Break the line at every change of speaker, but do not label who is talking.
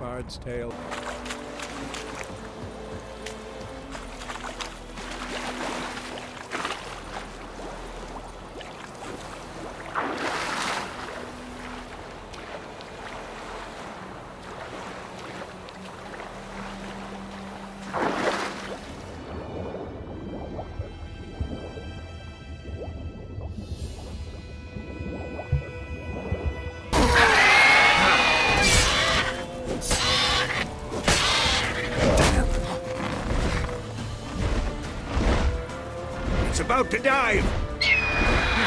Bard's Tale.
about to dive!